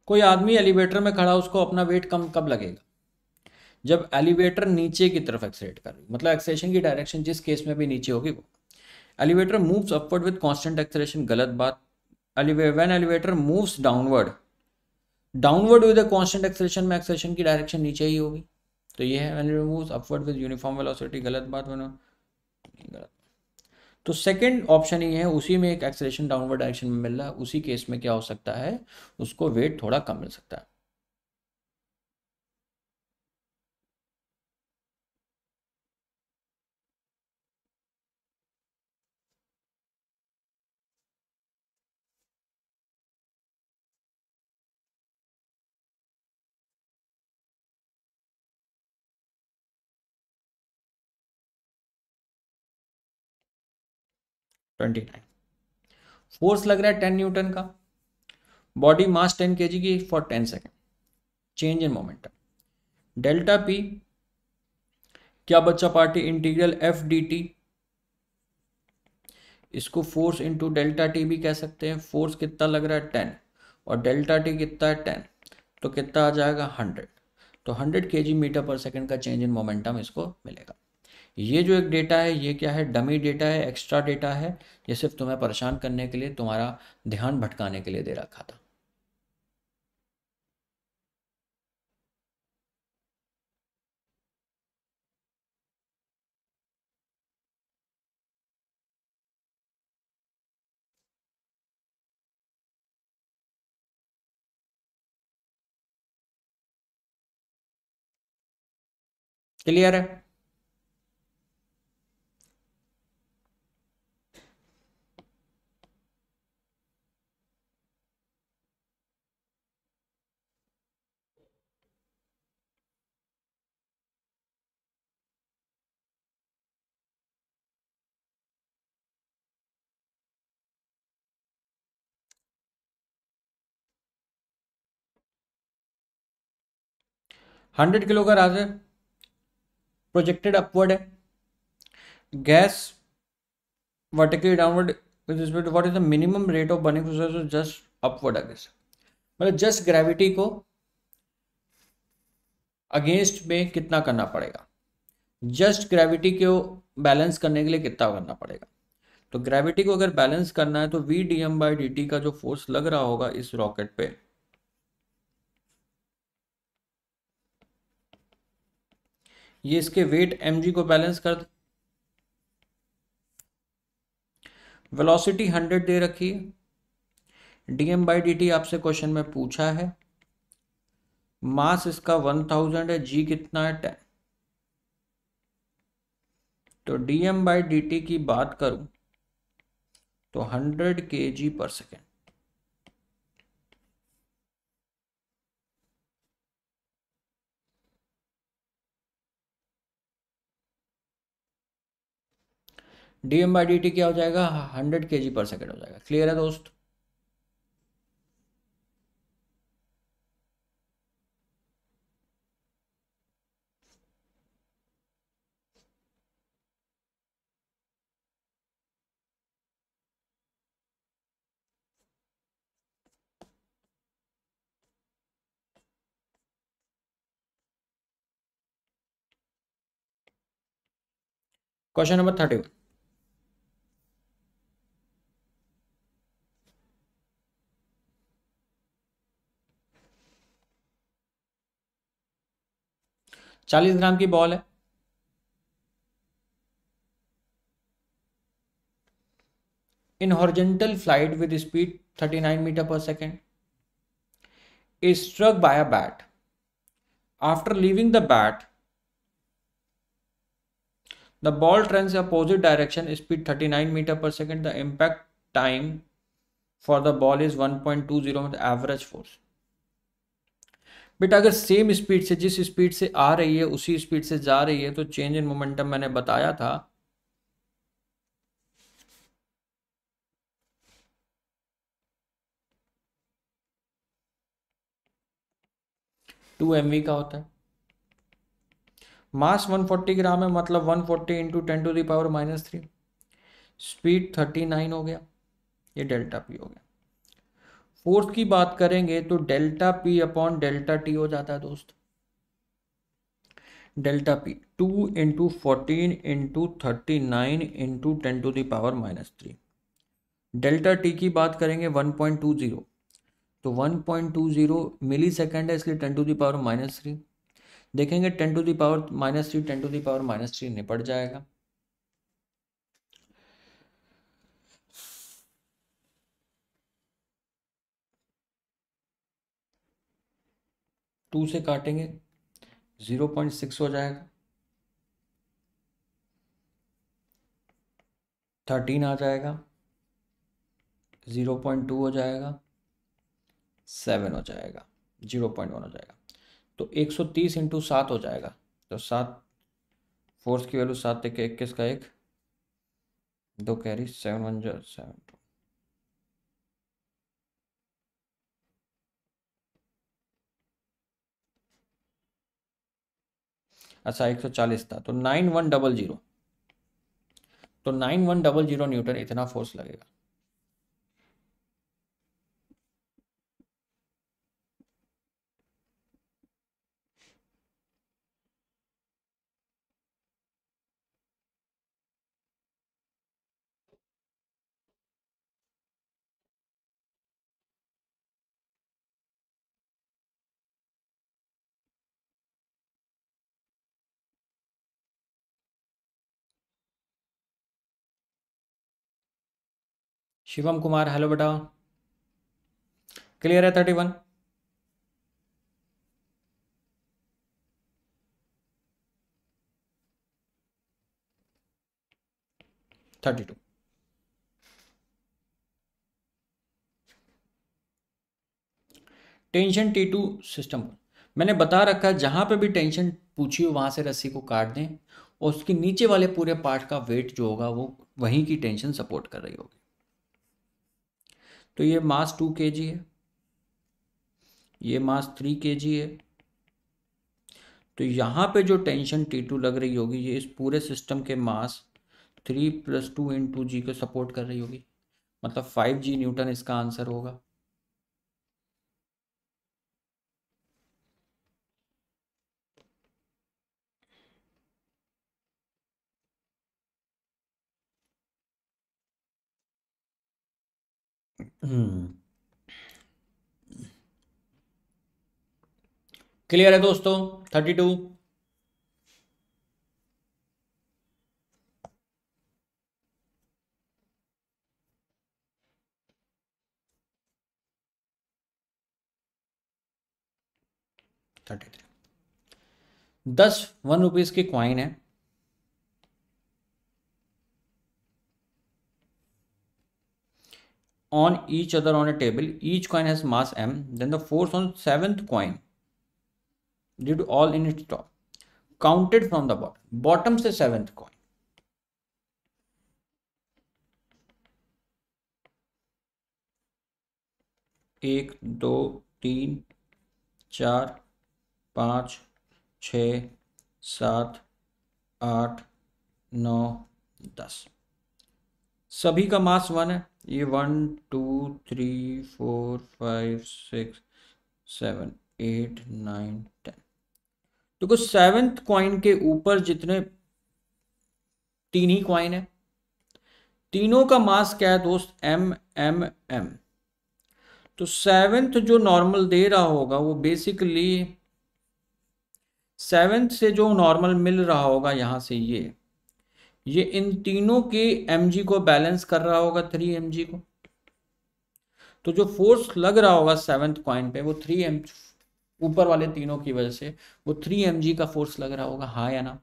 कोई आदमी एलिवेटर में खड़ा, उसको अपना वेट कम कब लगेगा? जब एलिवेटर नीचे की तरफ़ एक्सलेट कर रही मतलब एक्सेशन की डायरेक्शन जिस केस में भी नीचे होगी वो। Elevator moves upward with constant acceleration गलत बात। When elevator moves downward downward with constant acceleration में एक्सेशन की डायरेक्शन नीचे ही होगी। तो ये है moves upward with uniform velocity गलत बात बनो। गलत। तो सेकंड ऑप्शन ये है, उसी में एक एक्सलेशन डाउनवर्ड डायरेक्शन में मिल रहा है, उसी केस में क्या हो सकता है, उसको वेट थोड़ा कम मिल सकता है। Twenty nine. फोर्स लग रहा है टेन न्यूटन का। बॉडी मास टेन के की for ten second. Change in momentum. Delta p, क्या बच्चा party integral f d T? इसको फोर्स इंटू डेल्टा टी भी कह सकते हैं। फोर्स कितना लग रहा है? टेन। और डेल्टा टी कितना है? टेन। तो कितना आ जाएगा? हंड्रेड। तो हंड्रेड के मीटर पर सेकेंड का चेंज इन मोमेंटम इसको मिलेगा। ये जो एक डेटा है, ये क्या है? डमी डेटा है एक्स्ट्रा डेटा है, ये सिर्फ़ तुम्हें परेशान करने के लिए, तुम्हारा ध्यान भटकाने के लिए दे रखा था। क्लियर है? हंड्रेड किलो का राज है। प्रोजेक्टेड अपवर्ड है। Gas vertically downward to what is the minimum rate of burning process so just upward against मतलब जस्ट ग्रेविटी को अगेंस्ट में कितना करना पड़ेगा? जस्ट ग्रेविटी को बैलेंस करने के लिए कितना करना पड़ेगा? तो ग्रेविटी को अगर बैलेंस करना है तो v d m by d t का जो फोर्स लग रहा होगा इस रॉकेट पे ये इसके वेट एमजी को बैलेंस कर दे। वेलोसिटी हंड्रेड दे रखी है। D m by d t आपसे क्वेश्चन में पूछा है। मास इसका वन थाउज़ेंड है जी कितना है टेन तो डीएम बाई डी टी की बात करूँ तो hundred k g per second d m by d t क्या हो जाएगा? हंड्रेड के जी पर सेकेंड हो जाएगा। क्लियर है दोस्त? क्वेश्चन नंबर थर्टी वन चालीस ग्राम की बॉल है। In horizontal flight with speed thirty nine metre per second is struck by a bat after leaving the bat the ball trains opposite direction speed thirty nine metre per second the impact time for the ball is one point two zero average force बेटा अगर same speed से, जिस speed से आ रही है, उसी speed से जा रही है तो चेंज इन मोमेंटम मैंने बताया था। टू एम का होता है। मास 140 ग्राम है मतलब 140 forty into ten to the power minus three speed 39 हो गया। ये डेल्टा पी हो गया। फोर्स की बात करेंगे तो delta p upon delta t हो जाता है दोस्त। Delta p two into fourteen into thirty nine into ten to the power minus three delta t की बात करेंगे वन पॉइंट टू ज़ीरो। तो one point two zero milli second है, इसलिए ten to the power minus three देखेंगे ten to the power minus three ten to the power minus three निपट जाएगा। To से काटेंगे, ज़ीरो पॉइंट सिक्स हो जाएगा। थर्टीन आ जाएगा, ज़ीरो पॉइंट टू हो जाएगा, सेवन हो जाएगा, ज़ीरो पॉइंट वन हो जाएगा। तो एक सौ तीस इंटू सात हो जाएगा। तो सात, फोर्स की वैल्यू सात एक, इक्कीस का एक, दो कैरी, सेवन वन जो सेवन टू। अच्छा एक सौ चालीस था। तो नाइन वन डबल ज़ीरो। तो nine one double zero newton इतना फोर्स लगेगा। शिवम कुमार, हेलो बेटा। क्लियर है thirty one thirty two tension t two system मैंने बता रखा है, जहाँ पे भी टेंशन पूछी हो वहाँ से रस्सी को काट दें। और उसके नीचे वाले पूरे पार्ट का वेट जो होगा, वो वहीं की टेंशन सपोर्ट कर रही होगी। तो ये मास टू के जी है। ये मास थ्री के जी है। तो यहाँ पे जो टेंशन टी टू लग रही होगी, ये इस पूरे सिस्टम के mass three plus two into g को सपोर्ट कर रही होगी। मतलब फाइव जी न्यूटन इसका आंसर होगा। क्लियर है दोस्तों? थर्टी टू थर्टी थ्री दस वन रुपीज़ की क्वाइन है। On each other on a table each coin has mass m then the force on seventh coin due to all in its top counted from the bottom bottom से seventh coin एक दो तीन चार पाँच छ सात आठ नौ दस सभी का मास वन है। ये one, two, three, four, five, six, seven, eight, nine, ten. तो कुछ सेवेंथ क्वाइन के ऊपर जितने तीन ही क्वाइन है। तीनों का मास क्या है दोस्त? एम एम एम तो सेवेंथ जो नॉर्मल दे रहा होगा, वो बेसिकली सेवेंथ से जो नॉर्मल मिल रहा होगा, यहाँ से ये। ये इन तीनों के एम को बैलेंस कर रहा होगा थ्री एमजी को। तो जो फोर्स लग रहा होगा सेवेंथ कॉइन पे, वो थ्री एम ऊपर वाले तीनों की वजह से वो थ्री एमजी का फोर्स लग रहा होगा हाँ या ना?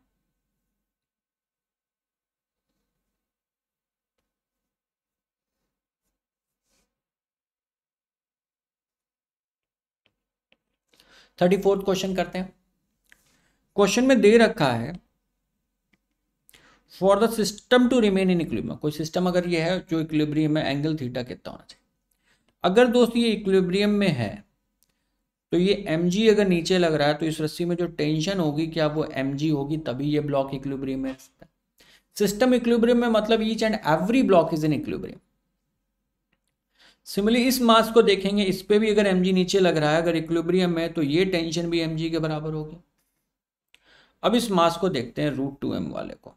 थर्टी फोर्थ क्वेश्चन करते हैं। क्वेश्चन में दे रखा है for the system to remain in equilibrium कोई सिस्टम अगर ये है, जो इक्विलिब्रियम में एंगल थीटा कितना होना चाहिए? अगर दोस्त ये इक्विलिब्रियम में है तो ये एम अगर नीचे लग रहा है तो इस रस्सी में जो टेंशन होगी, क्या वो एम होगी, तभी ये ब्लॉक इक्विलिब्रियम में सिस्टम इक्विलिब्रियम में मतलब each and every block is in equilibrium similarly इस मास को देखेंगे, इस पे भी अगर एम नीचे लग रहा है, अगर इक्विलिब्रियम में तो ये टेंशन भी एम के बराबर होगी। अब इस मास को देखते हैं रूट टू एम वाले को।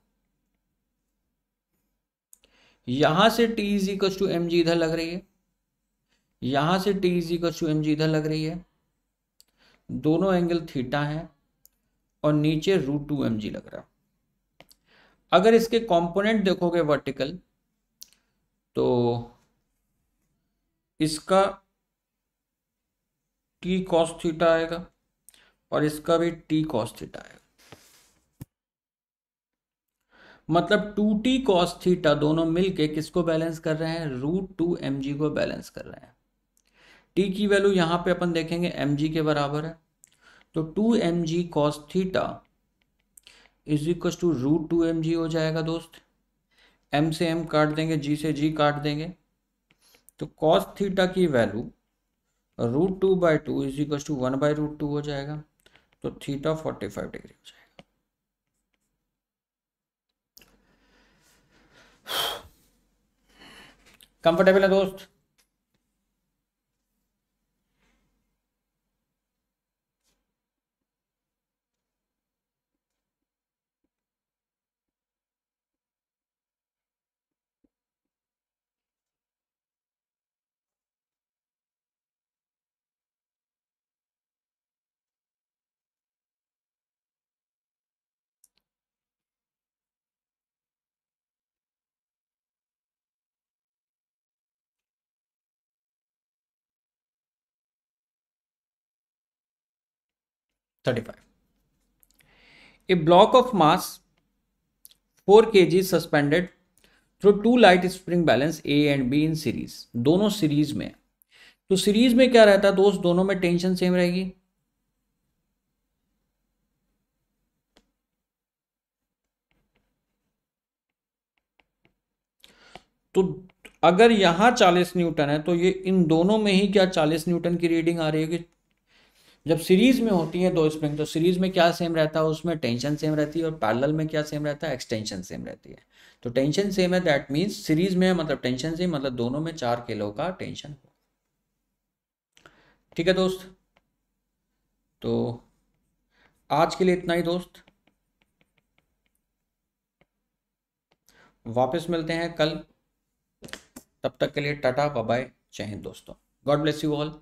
यहाँ से t is equal to m g इधर लग रही है। यहाँ से t is equal to m g इधर लग रही है। दोनों एंगल थीटा है और नीचे रूट टू एम जी लग रहा है। अगर इसके कंपोनेंट देखोगे वर्टिकल तो इसका टी कॉस थीटा आएगा और इसका भी टी कॉस थीटा आएगा। मतलब टू टी कॉस थीटा दोनों मिलके किसको बैलेंस कर रहे हैं? रूट टू एम जी को बैलेंस कर रहे हैं। टी की वैल्यू यहाँ पे अपन देखेंगे एम जी के बराबर है। तो two m g cos theta is equal to root two m g हो जाएगा दोस्त। एम से एम काट देंगे जी से जी काट देंगे। तो कॉस थीटा की value root two by two is equal to one by root two हो जाएगा। तो थीटा फोर्टी फाइव डिग्री हो जाएगा। कंफर्टेबल है दोस्त? 35 a block of mass 4 kg suspended through two light spring balance A and B in series. दोनों series में तो सीरीज़ में क्या रहता है दोस्त? दोनों में टेंशन सेम रहेगी। तो अगर यहाँ 40 न्यूटन है तो ये इन दोनों में ही क्या 40 न्यूटन की रीडिंग आ रही है जब सीरीज़ में होती है दो स्प्रिंग तो सीरीज़ में क्या सेम रहता है? उसमें टेंशन सेम रहती है और पैरेलल में क्या सेम रहता है? एक्सटेंशन सेम रहती है। तो टेंशन सेम है दैट मीन्स सीरीज़ में मतलब टेंशन सेम मतलब दोनों में चार किलो का टेंशन ठीक है दोस्त? तो आज के लिए इतना ही दोस्त। वापस मिलते हैं कल। तब तक के लिए टाटा बाय जय हिंद दोस्तों। God bless you all